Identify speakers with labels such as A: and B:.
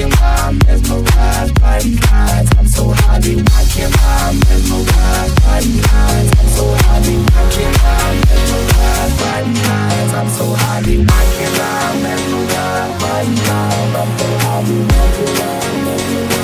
A: can't I mesmerized by these eyes? I'm so happy, I can't I mesmerized? I'm so highly, I can't I mesmerized? I'm so highly, I can't I mesmerized? I'm so highly, I can't I mesmerized